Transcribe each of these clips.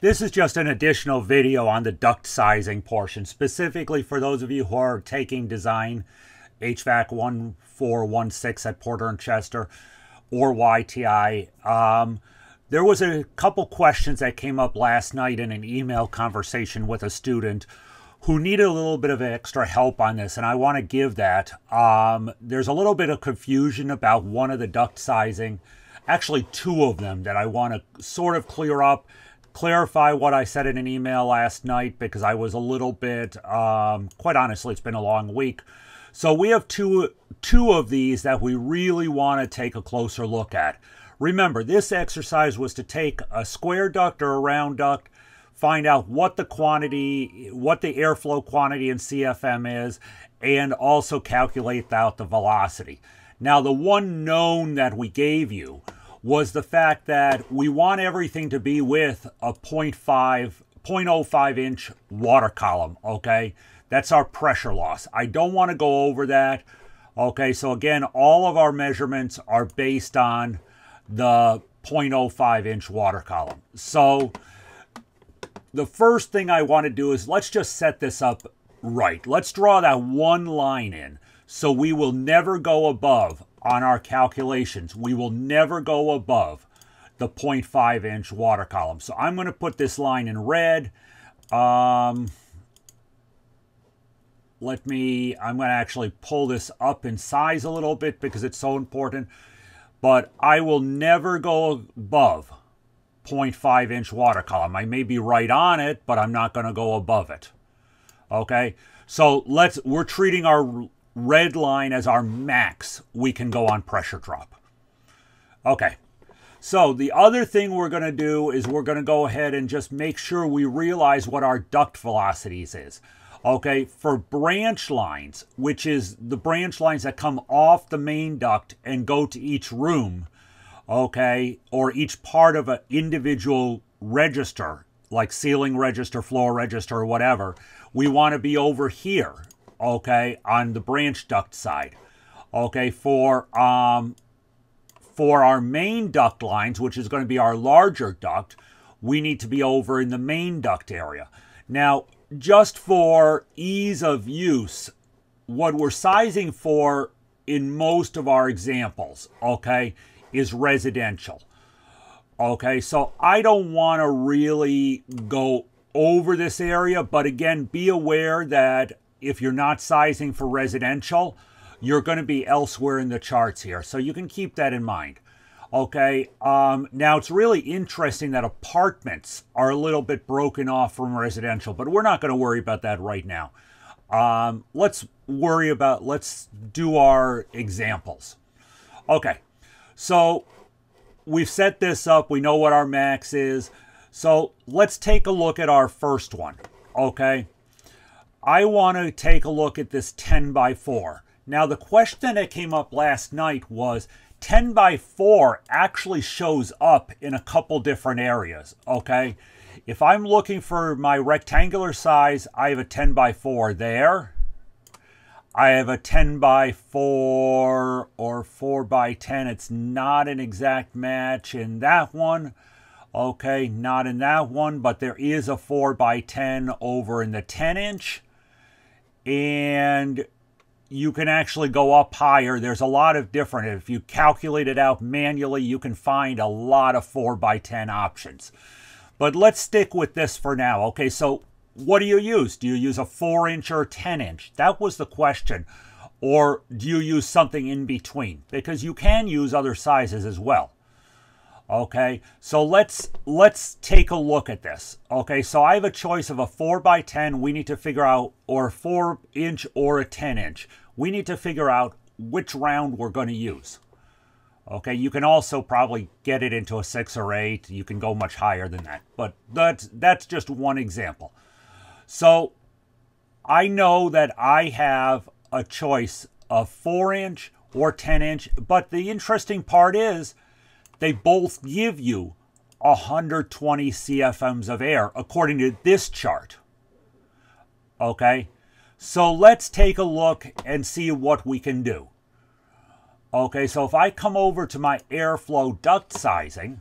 This is just an additional video on the duct sizing portion, specifically for those of you who are taking design HVAC 1416 at Porter and Chester or YTI. Um, there was a couple questions that came up last night in an email conversation with a student who needed a little bit of extra help on this, and I want to give that. Um, there's a little bit of confusion about one of the duct sizing, actually two of them that I want to sort of clear up clarify what I said in an email last night because I was a little bit, um, quite honestly, it's been a long week. So we have two, two of these that we really want to take a closer look at. Remember, this exercise was to take a square duct or a round duct, find out what the quantity, what the airflow quantity in CFM is, and also calculate out the velocity. Now, the one known that we gave you was the fact that we want everything to be with a 0.5, 0.05 inch water column, okay? That's our pressure loss. I don't want to go over that. Okay, so again, all of our measurements are based on the 0.05 inch water column. So the first thing I want to do is let's just set this up right. Let's draw that one line in. So we will never go above on our calculations. We will never go above the 0.5 inch water column. So I'm going to put this line in red. Um, let me, I'm going to actually pull this up in size a little bit because it's so important. But I will never go above 0.5 inch water column. I may be right on it, but I'm not going to go above it. Okay, so let's, we're treating our red line as our max, we can go on pressure drop. Okay, so the other thing we're going to do is we're going to go ahead and just make sure we realize what our duct velocities is. Okay, for branch lines, which is the branch lines that come off the main duct and go to each room, okay, or each part of an individual register, like ceiling register, floor register, whatever, we want to be over here okay, on the branch duct side. Okay, for um, for our main duct lines, which is going to be our larger duct, we need to be over in the main duct area. Now, just for ease of use, what we're sizing for in most of our examples, okay, is residential. Okay, so I don't want to really go over this area, but again, be aware that if you're not sizing for residential, you're going to be elsewhere in the charts here. So you can keep that in mind. Okay, um, now it's really interesting that apartments are a little bit broken off from residential, but we're not going to worry about that right now. Um, let's worry about, let's do our examples. Okay, so we've set this up. We know what our max is. So let's take a look at our first one. Okay, I want to take a look at this 10 by 4. Now, the question that came up last night was 10 by 4 actually shows up in a couple different areas, okay? If I'm looking for my rectangular size, I have a 10 by 4 there. I have a 10 by 4 or 4 by 10. It's not an exact match in that one. Okay, not in that one, but there is a 4 by 10 over in the 10 inch and you can actually go up higher. There's a lot of different, if you calculate it out manually, you can find a lot of 4 by 10 options. But let's stick with this for now. Okay, so what do you use? Do you use a 4 inch or 10 inch? That was the question. Or do you use something in between? Because you can use other sizes as well. Okay, so let's let's take a look at this. Okay, so I have a choice of a 4 by 10 we need to figure out, or 4 inch or a 10 inch. We need to figure out which round we're going to use. Okay, you can also probably get it into a 6 or 8. You can go much higher than that. But that's, that's just one example. So I know that I have a choice of 4 inch or 10 inch. But the interesting part is they both give you 120 CFMs of air according to this chart. Okay, so let's take a look and see what we can do. Okay, so if I come over to my airflow duct sizing,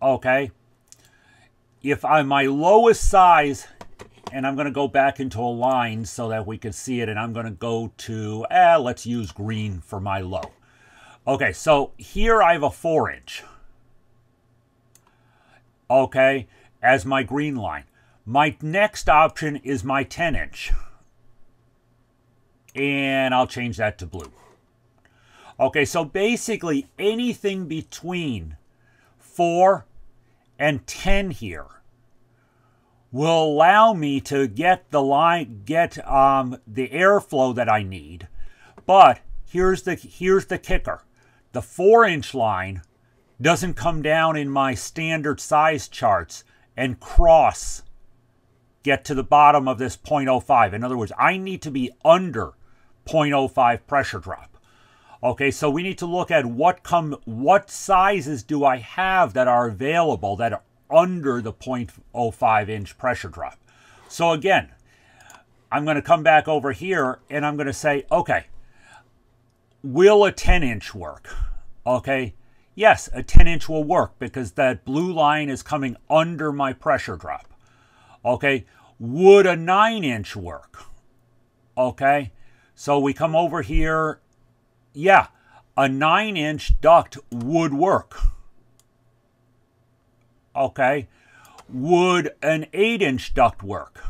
okay, if I'm my lowest size, and I'm going to go back into a line so that we can see it, and I'm going to go to, eh, let's use green for my low. Okay, so here I have a 4 inch. Okay, as my green line. My next option is my 10 inch. And I'll change that to blue. Okay, so basically anything between 4 and 10 here will allow me to get the line get um, the airflow that I need. But here's the here's the kicker. The 4 inch line doesn't come down in my standard size charts and cross get to the bottom of this 0.05. In other words, I need to be under 0.05 pressure drop. Okay, so we need to look at what come what sizes do I have that are available that are under the 0.05 inch pressure drop. So again, I'm going to come back over here and I'm going to say, okay, will a 10 inch work? Okay, yes, a 10 inch will work because that blue line is coming under my pressure drop. Okay, would a 9 inch work? Okay, so we come over here. Yeah, a 9 inch duct would work. Okay, would an 8 inch duct work?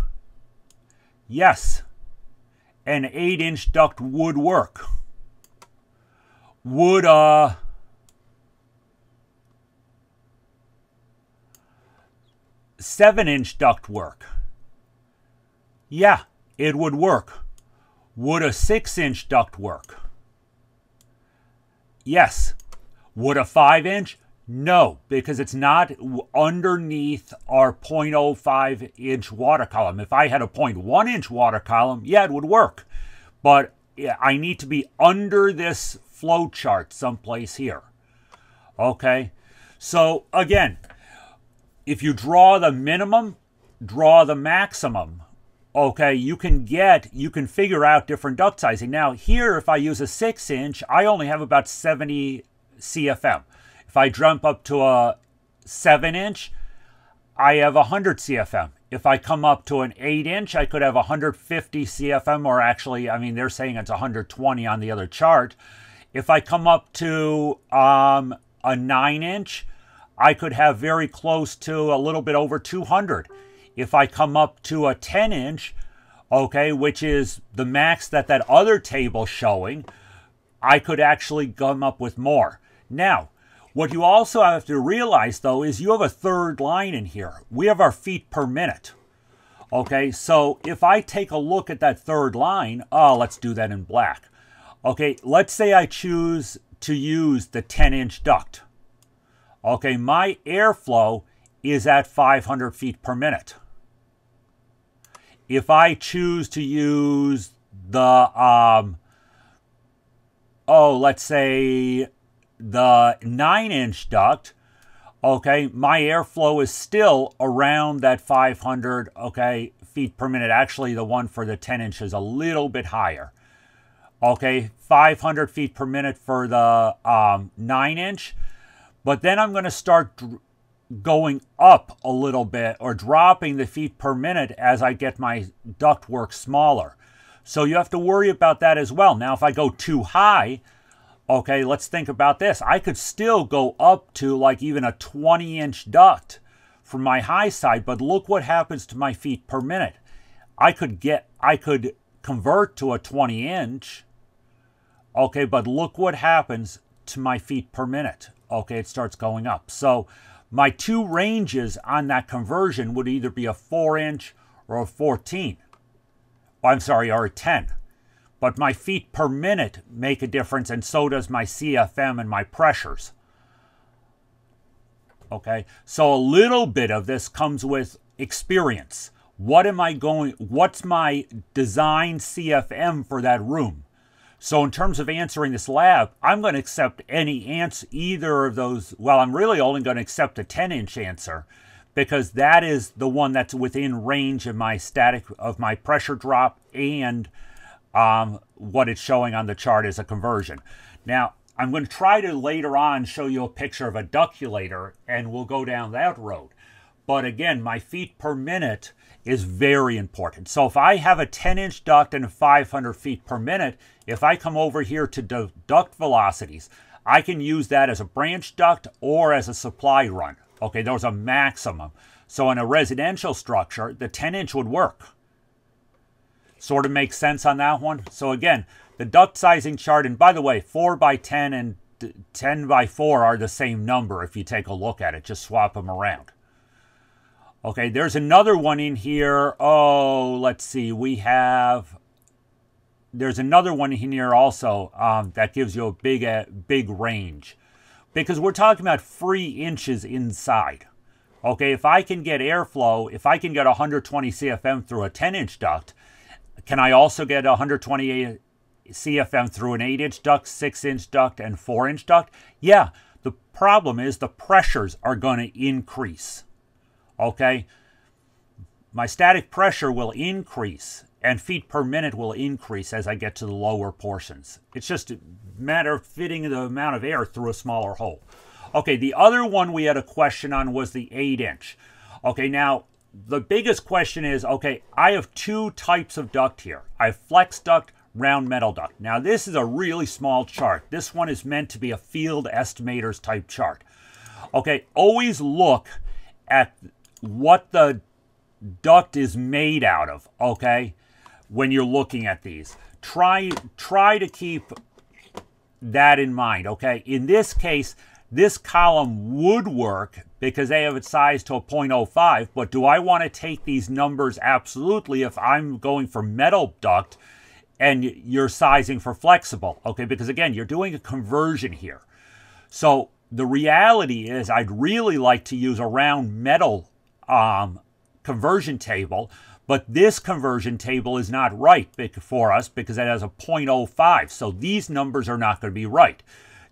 Yes, an 8 inch duct would work. Would a seven inch duct work? Yeah, it would work. Would a six inch duct work? Yes. Would a five inch? No, because it's not underneath our 0.05 inch water column. If I had a 0.1 inch water column, yeah, it would work. But I need to be under this flow chart someplace here. Okay, so again, if you draw the minimum, draw the maximum. Okay, you can get, you can figure out different duct sizing. Now here, if I use a six inch, I only have about 70 CFM. If I jump up to a seven inch, I have 100 CFM. If I come up to an 8 inch, I could have 150 CFM, or actually, I mean, they're saying it's 120 on the other chart. If I come up to um, a 9 inch, I could have very close to a little bit over 200. If I come up to a 10 inch, okay, which is the max that that other table showing, I could actually come up with more. Now, what you also have to realize, though, is you have a third line in here. We have our feet per minute. Okay, so if I take a look at that third line, oh, let's do that in black. Okay, let's say I choose to use the 10-inch duct. Okay, my airflow is at 500 feet per minute. If I choose to use the, um, oh, let's say the 9-inch duct, okay, my airflow is still around that 500, okay, feet per minute. Actually, the one for the 10 inch is a little bit higher. Okay, 500 feet per minute for the um, 9 inch. But then I'm going to start going up a little bit or dropping the feet per minute as I get my ductwork smaller. So you have to worry about that as well. Now, if I go too high, okay, let's think about this. I could still go up to like even a 20 inch duct from my high side, but look what happens to my feet per minute. I could get, I could convert to a 20 inch, okay, but look what happens to my feet per minute okay, it starts going up. So my two ranges on that conversion would either be a 4 inch or a 14. Well, I'm sorry, or a 10. But my feet per minute make a difference, and so does my CFM and my pressures. Okay, so a little bit of this comes with experience. What am I going, what's my design CFM for that room? So in terms of answering this lab, I'm going to accept any answer, either of those. Well, I'm really only going to accept a 10 inch answer because that is the one that's within range of my static, of my pressure drop and um, what it's showing on the chart is a conversion. Now, I'm going to try to later on show you a picture of a ductulator and we'll go down that road. But again, my feet per minute is very important. So if I have a 10 inch duct and 500 feet per minute, if I come over here to duct velocities, I can use that as a branch duct or as a supply run. Okay, there's a maximum. So in a residential structure, the 10 inch would work. Sort of makes sense on that one. So again, the duct sizing chart, and by the way, 4 by 10 and 10 by 4 are the same number if you take a look at it. Just swap them around. Okay, there's another one in here. Oh, let's see. We have there's another one in here also um, that gives you a big, uh, big range. Because we're talking about three inches inside. Okay, if I can get airflow, if I can get 120 CFM through a 10-inch duct, can I also get 128 CFM through an 8-inch duct, 6-inch duct, and 4-inch duct? Yeah, the problem is the pressures are going to increase. Okay, my static pressure will increase and feet per minute will increase as I get to the lower portions. It's just a matter of fitting the amount of air through a smaller hole. Okay, the other one we had a question on was the 8 inch. Okay, now the biggest question is, okay, I have two types of duct here. I have flex duct, round metal duct. Now this is a really small chart. This one is meant to be a field estimators type chart. Okay, always look at what the duct is made out of, okay? when you're looking at these. Try, try to keep that in mind, okay? In this case, this column would work because they have it sized to a 0.05, but do I want to take these numbers absolutely if I'm going for metal duct and you're sizing for flexible, okay? Because again, you're doing a conversion here. So the reality is I'd really like to use a round metal um, conversion table, but this conversion table is not right for us because it has a 0.05. So these numbers are not going to be right.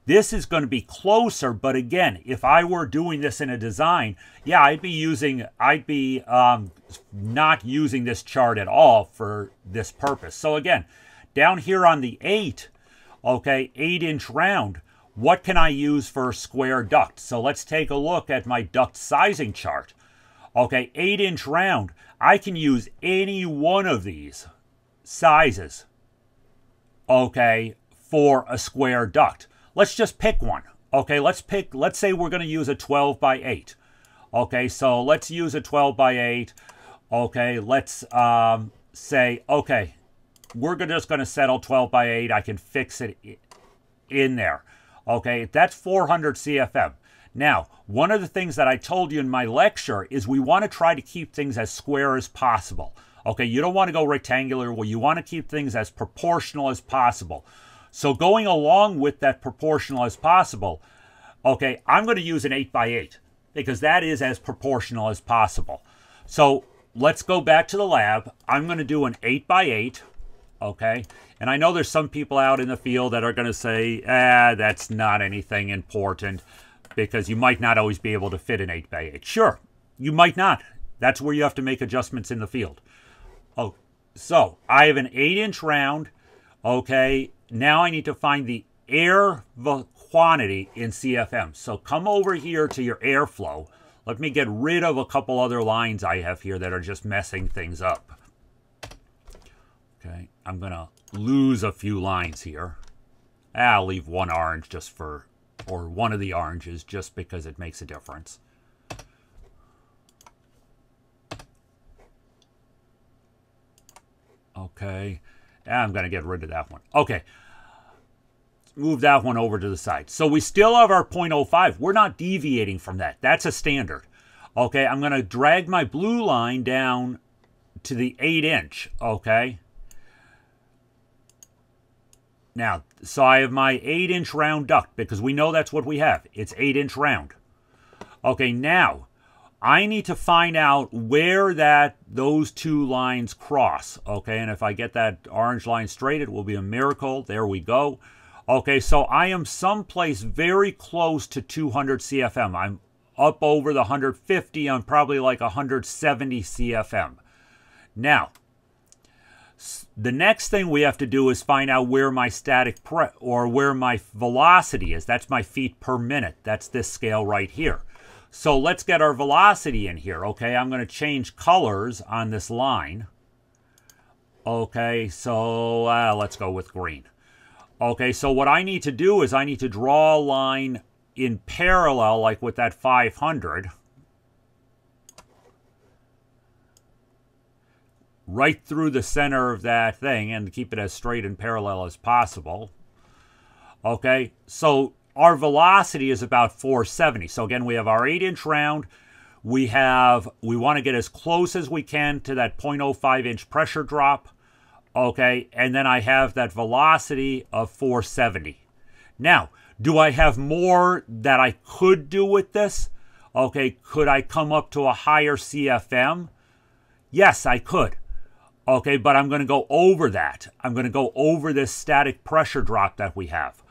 This is going to be closer, but again, if I were doing this in a design, yeah, I'd be using, I'd be um, not using this chart at all for this purpose. So again, down here on the 8, okay, 8 inch round, what can I use for a square duct? So let's take a look at my duct sizing chart. Okay, 8 inch round. I can use any one of these sizes, okay, for a square duct. Let's just pick one. Okay, let's pick, let's say we're going to use a 12 by 8. Okay, so let's use a 12 by 8. Okay, let's um, say, okay, we're just going to settle 12 by 8. I can fix it in there. Okay, that's 400 CFM. Now, one of the things that I told you in my lecture is we want to try to keep things as square as possible. Okay, you don't want to go rectangular. Well, you want to keep things as proportional as possible. So going along with that proportional as possible, okay, I'm going to use an 8 by 8 because that is as proportional as possible. So let's go back to the lab. I'm going to do an 8 by 8 okay? And I know there's some people out in the field that are going to say, ah, that's not anything important because you might not always be able to fit an 8 by 8 Sure, you might not. That's where you have to make adjustments in the field. Oh, so I have an 8-inch round. Okay, now I need to find the air quantity in CFM. So come over here to your airflow. Let me get rid of a couple other lines I have here that are just messing things up. Okay, I'm going to lose a few lines here. I'll leave one orange just for or one of the oranges just because it makes a difference. Okay, ah, I'm going to get rid of that one. Okay, move that one over to the side. So we still have our 0.05. We're not deviating from that. That's a standard. Okay, I'm going to drag my blue line down to the 8 inch. Okay, now, so I have my 8-inch round duct because we know that's what we have. It's 8-inch round. Okay, now, I need to find out where that those two lines cross. Okay, and if I get that orange line straight, it will be a miracle. There we go. Okay, so I am someplace very close to 200 CFM. I'm up over the 150. I'm probably like 170 CFM. Now, the next thing we have to do is find out where my static pre or where my velocity is. That's my feet per minute. That's this scale right here. So let's get our velocity in here. Okay, I'm going to change colors on this line. Okay, so uh, let's go with green. Okay, so what I need to do is I need to draw a line in parallel, like with that 500. Right through the center of that thing and keep it as straight and parallel as possible. Okay, so our velocity is about 470. So again, we have our 8-inch round. We have, we want to get as close as we can to that 0.05 inch pressure drop. Okay, and then I have that velocity of 470. Now, do I have more that I could do with this? Okay, could I come up to a higher CFM? Yes, I could. Okay, but I'm going to go over that. I'm going to go over this static pressure drop that we have.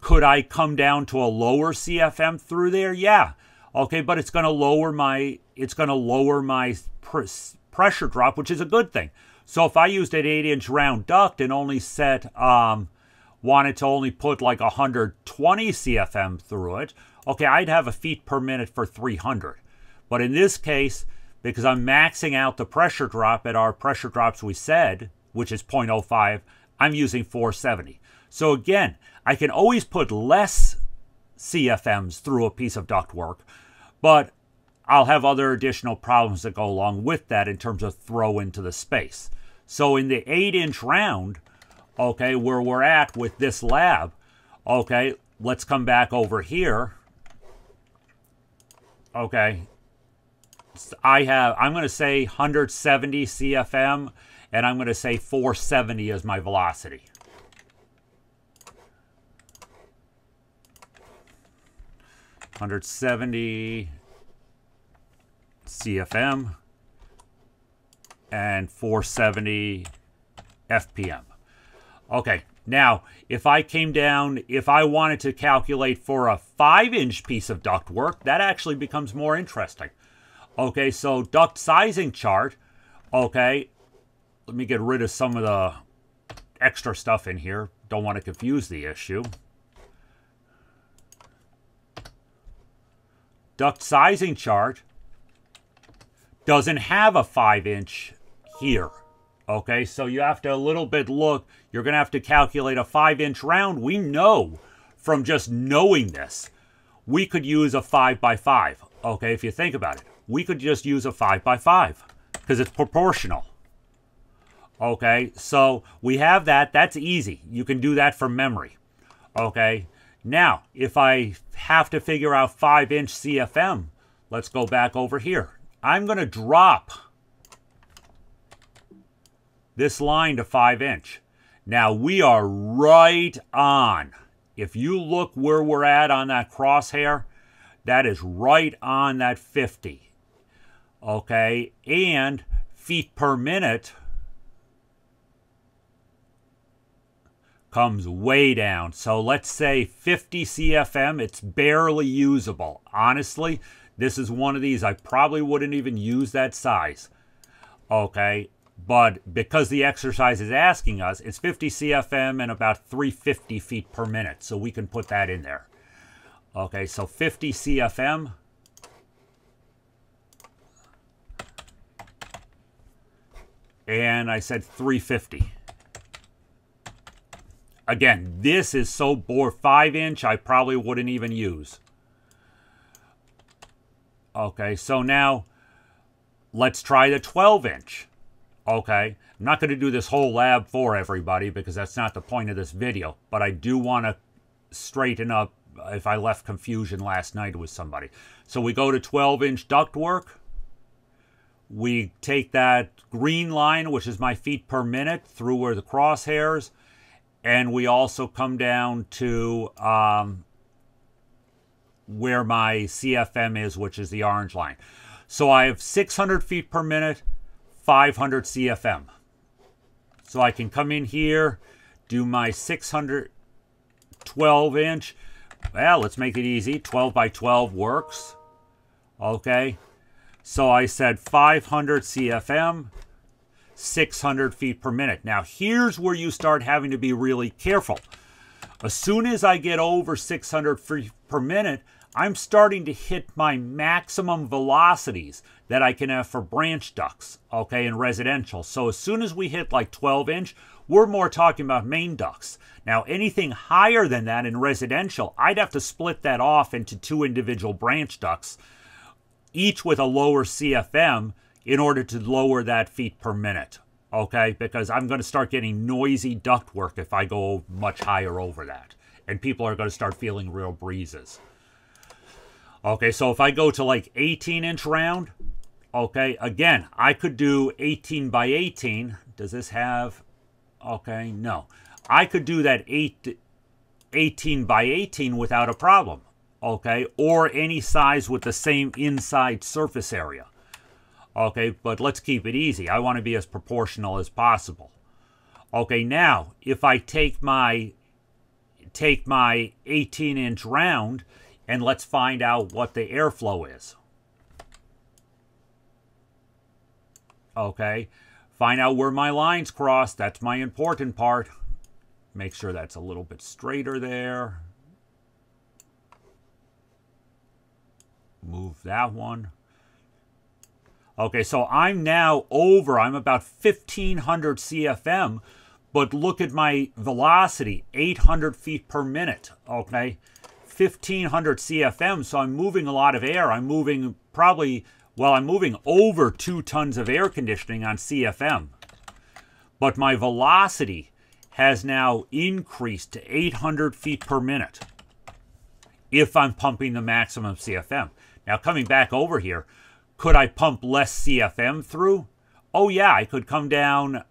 Could I come down to a lower CFM through there? Yeah. Okay, but it's going to lower my it's going to lower my pr pressure drop, which is a good thing. So if I used an 8-inch round duct and only set um wanted to only put like 120 CFM through it, okay, I'd have a feet per minute for 300. But in this case, because I'm maxing out the pressure drop at our pressure drops we said, which is 0.05, I'm using 470. So again, I can always put less CFMs through a piece of ductwork, but I'll have other additional problems that go along with that in terms of throw into the space. So in the 8-inch round, okay, where we're at with this lab, okay, let's come back over here. Okay, I have, I'm going to say 170 CFM, and I'm going to say 470 as my velocity. 170 CFM and 470 FPM. Okay, now if I came down, if I wanted to calculate for a 5-inch piece of duct work, that actually becomes more interesting. Okay, so duct sizing chart, okay, let me get rid of some of the extra stuff in here. Don't want to confuse the issue. duct sizing chart doesn't have a 5 inch here. Okay, so you have to a little bit look. You're going to have to calculate a 5 inch round. We know from just knowing this, we could use a 5 by 5 Okay, if you think about it, we could just use a 5 by 5 because it's proportional. Okay, so we have that. That's easy. You can do that from memory. Okay, now, if I have to figure out 5 inch CFM, let's go back over here. I'm going to drop this line to 5 inch. Now, we are right on. If you look where we're at on that crosshair, that is right on that 50. Okay, and feet per minute comes way down. So let's say 50 CFM, it's barely usable. Honestly, this is one of these I probably wouldn't even use that size. Okay, but because the exercise is asking us, it's 50 CFM and about 350 feet per minute. So we can put that in there. Okay, so 50 CFM. And I said 350. Again, this is so bore 5 inch, I probably wouldn't even use. Okay, so now let's try the 12 inch. Okay, I'm not going to do this whole lab for everybody because that's not the point of this video, but I do want to straighten up if I left confusion last night with somebody. So we go to 12 inch ductwork. We take that green line, which is my feet per minute, through where the crosshairs and we also come down to um, where my CFM is, which is the orange line. So I have 600 feet per minute, 500 CFM. So I can come in here, do my 612 inch. Well, let's make it easy. 12 by 12 works. Okay. So I said 500 CFM. 600 feet per minute. Now, here's where you start having to be really careful. As soon as I get over 600 feet per minute, I'm starting to hit my maximum velocities that I can have for branch ducts, okay, in residential. So as soon as we hit like 12 inch, we're more talking about main ducts. Now, anything higher than that in residential, I'd have to split that off into two individual branch ducts, each with a lower CFM in order to lower that feet per minute, okay? Because I'm going to start getting noisy ductwork if I go much higher over that. And people are going to start feeling real breezes. Okay, so if I go to like 18 inch round, okay, again, I could do 18 by 18. Does this have Okay, no. I could do that 8, 18 by 18 without a problem. Okay, or any size with the same inside surface area. Okay, but let's keep it easy. I want to be as proportional as possible. Okay, now, if I take my take my 18 inch round and let's find out what the airflow is. Okay, Find out where my lines cross. That's my important part. Make sure that's a little bit straighter there. Move that one. Okay, so I'm now over. I'm about 1,500 CFM, but look at my velocity, 800 feet per minute, okay? 1,500 CFM, so I'm moving a lot of air. I'm moving probably well, I'm moving over two tons of air conditioning on CFM, but my velocity has now increased to 800 feet per minute if I'm pumping the maximum CFM. Now, coming back over here, could I pump less CFM through? Oh, yeah, I could come down.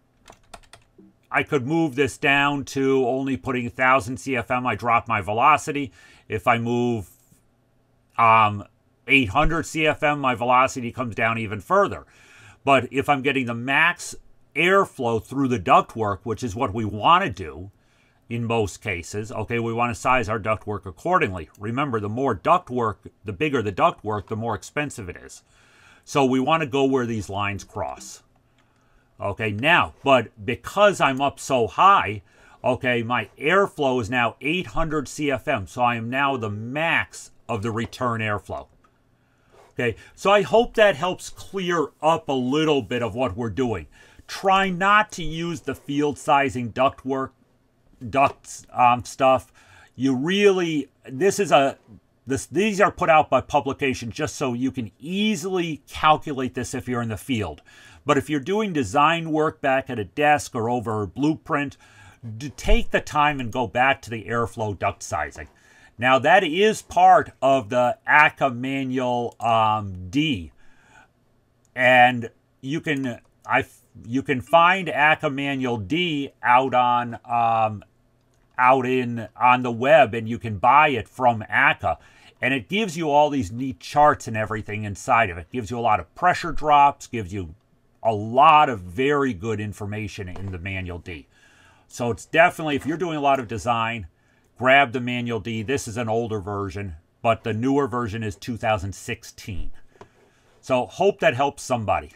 I could move this down to only putting 1,000 CFM. I drop my velocity. If I move um, 800 CFM, my velocity comes down even further. But if I'm getting the max airflow through the ductwork, which is what we want to do in most cases, okay, we want to size our ductwork accordingly. Remember, the more ductwork, the bigger the ductwork, the more expensive it is. So we want to go where these lines cross. Okay, now, but because I'm up so high, okay, my airflow is now 800 CFM. So I am now the max of the return airflow. Okay, so I hope that helps clear up a little bit of what we're doing. Try not to use the field sizing ductwork, duct um, stuff. You really, this is a, this, these are put out by publication just so you can easily calculate this if you're in the field. But if you're doing design work back at a desk or over a blueprint, take the time and go back to the airflow duct sizing. Now, that is part of the ACCA Manual um, D. And you can I you can find ACCA Manual D out on um, out in on the web, and you can buy it from ACCA. And it gives you all these neat charts and everything inside of it. it gives you a lot of pressure drops, gives you a lot of very good information in the Manual D. So it's definitely, if you're doing a lot of design, grab the Manual D. This is an older version, but the newer version is 2016. So hope that helps somebody.